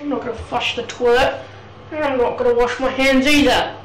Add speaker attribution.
Speaker 1: I'm not going to flush the toilet. And I'm not going to wash my hands either.